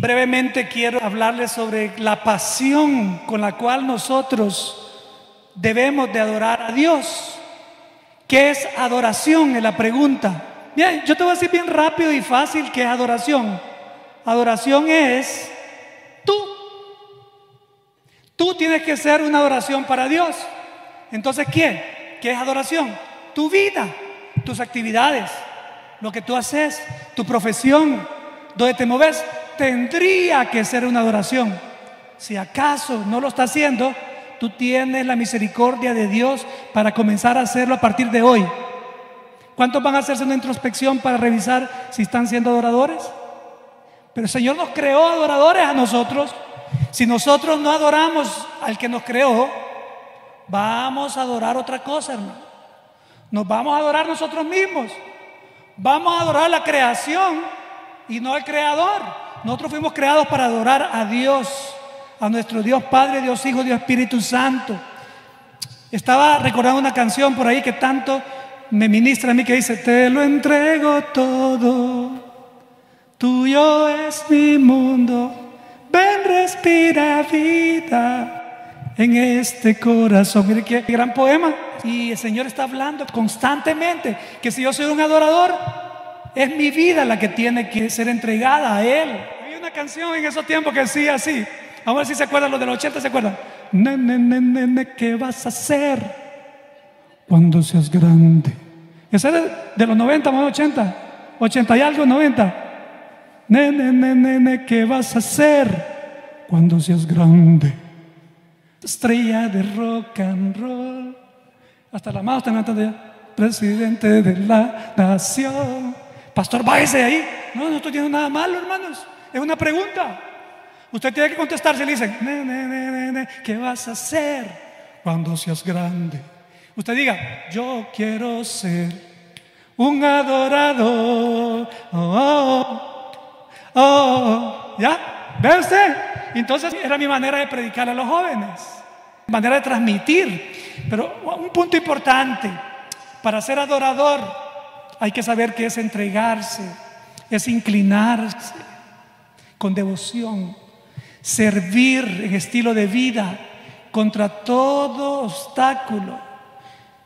Brevemente quiero hablarles sobre la pasión con la cual nosotros debemos de adorar a Dios. ¿Qué es adoración? Es la pregunta. Bien, yo te voy a decir bien rápido y fácil qué es adoración. Adoración es tú. Tú tienes que ser una adoración para Dios. Entonces, ¿qué? ¿Qué es adoración? Tu vida, tus actividades, lo que tú haces, tu profesión, donde te mueves, tendría que ser una adoración. Si acaso no lo está haciendo, tú tienes la misericordia de Dios para comenzar a hacerlo a partir de hoy. ¿Cuántos van a hacerse una introspección para revisar si están siendo adoradores? Pero el Señor nos creó adoradores a nosotros. Si nosotros no adoramos al que nos creó, vamos a adorar otra cosa, hermano. Nos vamos a adorar nosotros mismos. Vamos a adorar la creación y no al creador. Nosotros fuimos creados para adorar a Dios, a nuestro Dios Padre, Dios Hijo, Dios Espíritu Santo. Estaba recordando una canción por ahí que tanto me ministra a mí que dice, te lo entrego todo, tuyo es mi mundo, ven respira vida en este corazón. Mire qué gran poema. Y el Señor está hablando constantemente que si yo soy un adorador, es mi vida la que tiene que ser entregada a Él. Hay una canción en esos tiempos que decía así. Vamos a si se acuerdan, los de los 80 se acuerdan. Nene, ¿qué vas a hacer cuando seas grande? Ese es de los 90, más 80. 80 y algo, 90. Nene, nene, nene, ¿qué vas a hacer cuando seas grande? Estrella de rock and roll. Hasta la mano están cantando. Presidente de la nación. Pastor, váyase de ahí. No, no estoy diciendo nada malo, hermanos. Es una pregunta. Usted tiene que contestarse. Le dicen, ne, ne, ¿qué vas a hacer cuando seas grande? Usted diga, yo quiero ser un adorador. Oh, oh, oh, oh. ¿Ya? ¿Ve usted? Entonces era mi manera de predicar a los jóvenes. Manera de transmitir. Pero un punto importante. Para ser adorador hay que saber que es entregarse, es inclinarse con devoción, servir en estilo de vida contra todo obstáculo,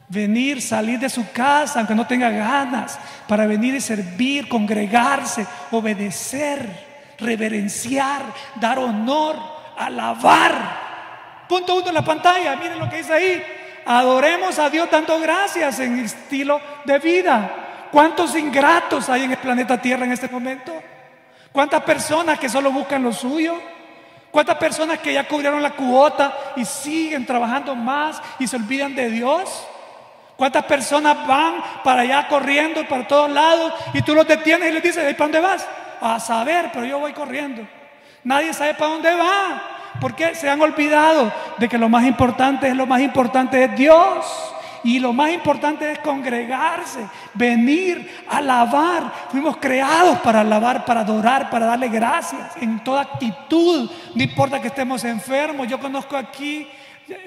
venir, salir de su casa aunque no tenga ganas, para venir y servir, congregarse, obedecer, reverenciar, dar honor, alabar. Punto uno en la pantalla, miren lo que dice ahí. Adoremos a Dios dando gracias en estilo de vida. ¿Cuántos ingratos hay en el planeta Tierra en este momento? ¿Cuántas personas que solo buscan lo suyo? ¿Cuántas personas que ya cubrieron la cuota y siguen trabajando más y se olvidan de Dios? ¿Cuántas personas van para allá corriendo para todos lados y tú los detienes y les dices, ¿para dónde vas? A saber, pero yo voy corriendo. Nadie sabe para dónde va. Porque se han olvidado de que lo más importante es lo más importante es Dios. Y lo más importante es congregarse, venir, alabar. Fuimos creados para alabar, para adorar, para darle gracias en toda actitud. No importa que estemos enfermos. Yo conozco aquí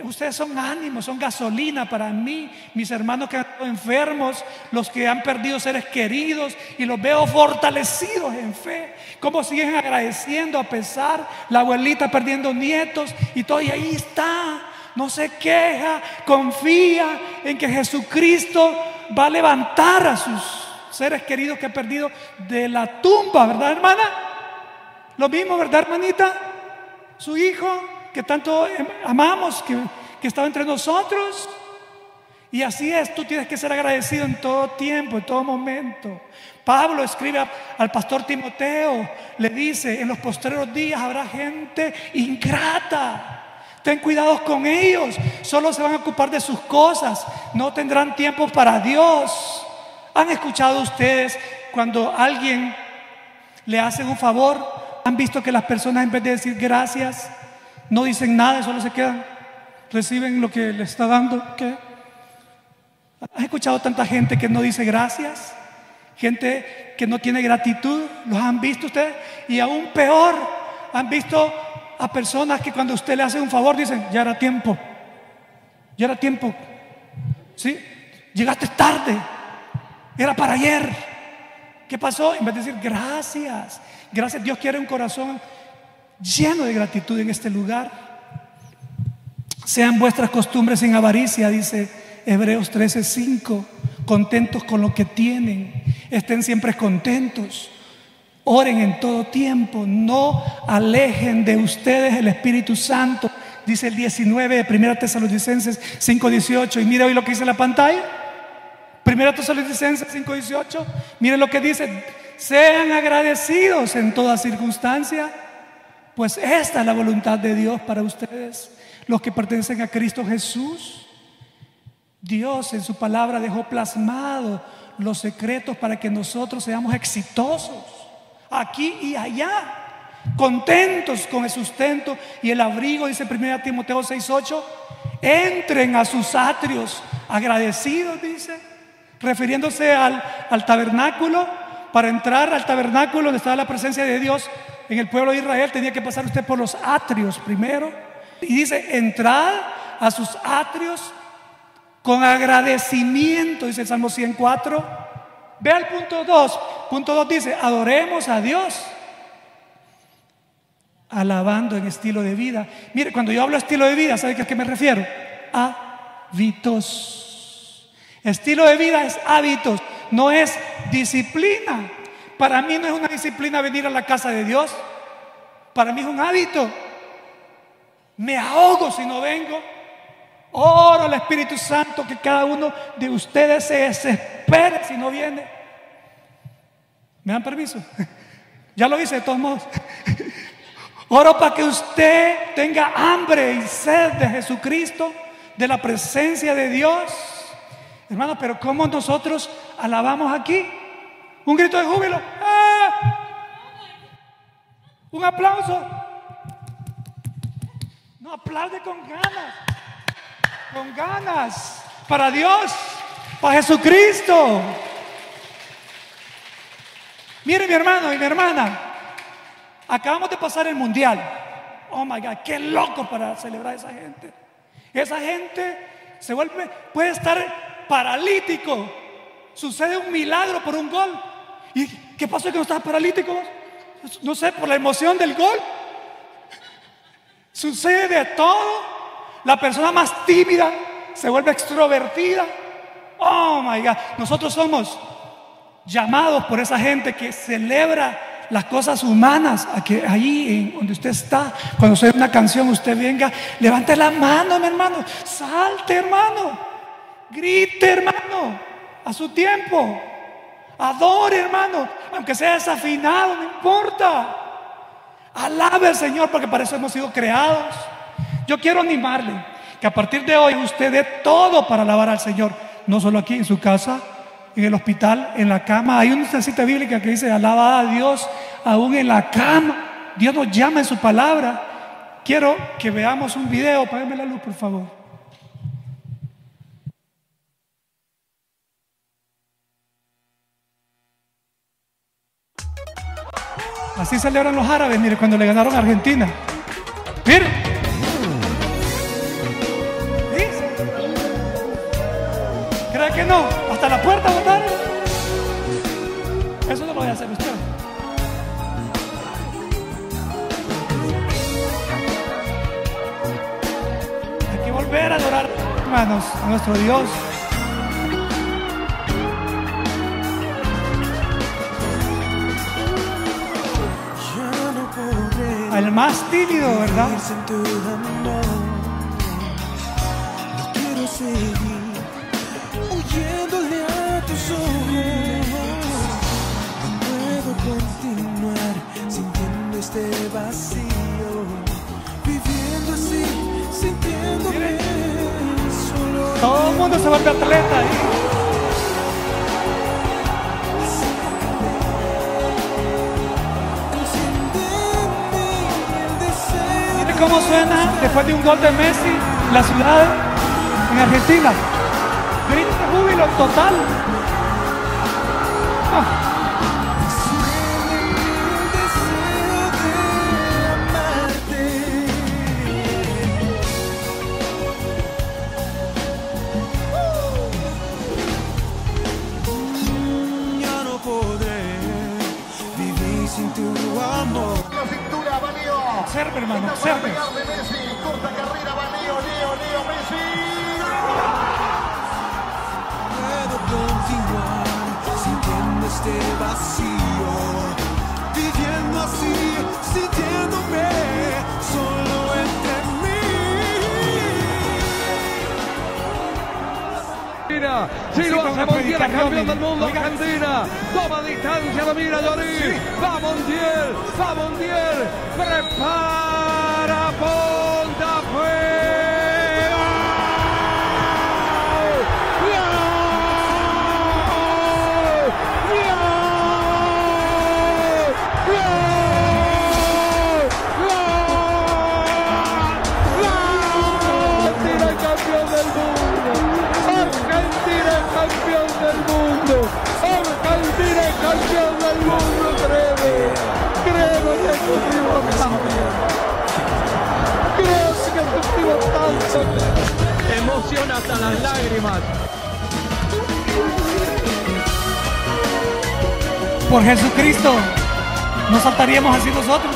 Ustedes son ánimos, son gasolina para mí, mis hermanos que han estado enfermos, los que han perdido seres queridos y los veo fortalecidos en fe. Cómo siguen agradeciendo a pesar, la abuelita perdiendo nietos y todo, y ahí está no se queja, confía en que Jesucristo va a levantar a sus seres queridos que ha perdido de la tumba, ¿verdad, hermana? Lo mismo, ¿verdad, hermanita? Su hijo, que tanto amamos, que, que estaba entre nosotros. Y así es, tú tienes que ser agradecido en todo tiempo, en todo momento. Pablo escribe al pastor Timoteo, le dice, en los postreros días habrá gente ingrata Ten cuidado con ellos. Solo se van a ocupar de sus cosas. No tendrán tiempo para Dios. ¿Han escuchado ustedes cuando alguien le hace un favor? ¿Han visto que las personas en vez de decir gracias, no dicen nada, solo se quedan? Reciben lo que le está dando. ¿Qué? ¿Han escuchado tanta gente que no dice gracias? Gente que no tiene gratitud. ¿Los han visto ustedes? Y aún peor, han visto a personas que cuando usted le hace un favor dicen, ya era tiempo, ya era tiempo, ¿sí? Llegaste tarde, era para ayer. ¿Qué pasó? En vez de decir gracias, gracias, Dios quiere un corazón lleno de gratitud en este lugar. Sean vuestras costumbres sin avaricia, dice Hebreos 13:5, contentos con lo que tienen, estén siempre contentos. Oren en todo tiempo, no alejen de ustedes el Espíritu Santo, dice el 19 de 1 Tesalonicenses 5:18. Y mire hoy lo que dice la pantalla. 1 Tesalonicenses 5:18. Miren lo que dice, sean agradecidos en toda circunstancia, pues esta es la voluntad de Dios para ustedes, los que pertenecen a Cristo Jesús. Dios en su palabra dejó plasmado los secretos para que nosotros seamos exitosos aquí y allá, contentos con el sustento y el abrigo, dice 1 Timoteo 6:8, entren a sus atrios agradecidos, dice, refiriéndose al, al tabernáculo, para entrar al tabernáculo donde estaba la presencia de Dios en el pueblo de Israel, tenía que pasar usted por los atrios primero. Y dice, entrad a sus atrios con agradecimiento, dice el Salmo 104 Ve al punto 2. Punto 2 dice, adoremos a Dios. Alabando en estilo de vida. Mire, cuando yo hablo estilo de vida, ¿sabe a qué me refiero? Hábitos. Estilo de vida es hábitos, no es disciplina. Para mí no es una disciplina venir a la casa de Dios. Para mí es un hábito. Me ahogo si no vengo. Oro al Espíritu Santo que cada uno de ustedes se desespere si no viene. ¿Me dan permiso? Ya lo hice de todos modos. Oro para que usted tenga hambre y sed de Jesucristo, de la presencia de Dios. Hermano, pero ¿cómo nosotros alabamos aquí? Un grito de júbilo. ¡Ah! Un aplauso. No aplaude con ganas con ganas para Dios, para Jesucristo. Mire mi hermano y mi hermana, acabamos de pasar el mundial. Oh my God, qué loco para celebrar a esa gente. Esa gente se vuelve, puede estar paralítico. Sucede un milagro por un gol. ¿Y qué pasó que no estaba paralítico? No sé, por la emoción del gol. Sucede de todo. La persona más tímida se vuelve extrovertida. Oh my God. Nosotros somos llamados por esa gente que celebra las cosas humanas. A que ahí donde usted está, cuando se una canción, usted venga, levante la mano, mi hermano. Salte, hermano. Grite, hermano. A su tiempo. Adore, hermano. Aunque sea desafinado, no importa. Alabe al Señor porque para eso hemos sido creados. Yo quiero animarle que a partir de hoy usted dé todo para alabar al Señor, no solo aquí en su casa, en el hospital, en la cama. Hay una cita bíblica que dice, alaba a Dios aún en la cama. Dios nos llama en su palabra. Quiero que veamos un video. Págame la luz, por favor. Así celebran los árabes, mire, cuando le ganaron a Argentina. Mire. Hay que volver a adorar, hermanos, a nuestro Dios. Al más tímido, ¿verdad? Mundo se atleta ahí. cómo suena después de un gol de Messi la ciudad en Argentina júbilo total. Ah. Observe, hermano, observe. Puedo continuar sintiendo este vacío, viviendo así, sintiéndome solo Si lo hace Montiel, es campeón del mundo. Argentina. Toma distancia, lo mira Lloris. Va Montiel. Va Montiel. Prepara. Emociona hasta las lágrimas. Por Jesucristo, no saltaríamos así nosotros.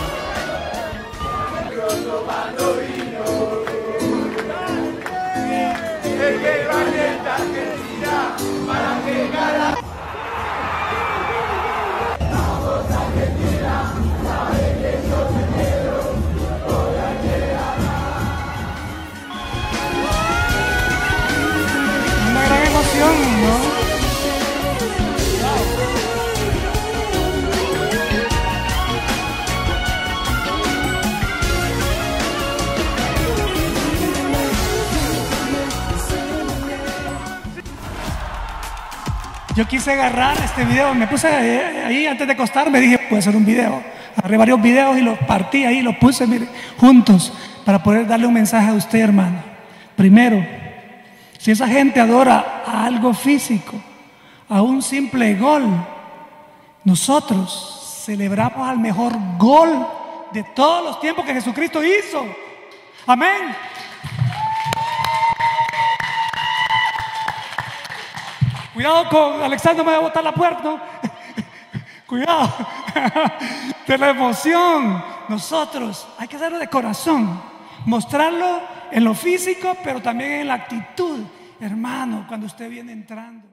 Yo quise agarrar este video, me puse eh, ahí antes de acostarme, dije, puede hacer un video. Agarré varios videos y los partí ahí, los puse mire, juntos para poder darle un mensaje a usted, hermano. Primero, si esa gente adora a algo físico, a un simple gol, nosotros celebramos al mejor gol de todos los tiempos que Jesucristo hizo. Amén. Cuidado con Alexander, me va a botar la puerta. ¿no? Cuidado de la emoción. Nosotros hay que hacerlo de corazón, mostrarlo en lo físico, pero también en la actitud. Hermano, cuando usted viene entrando.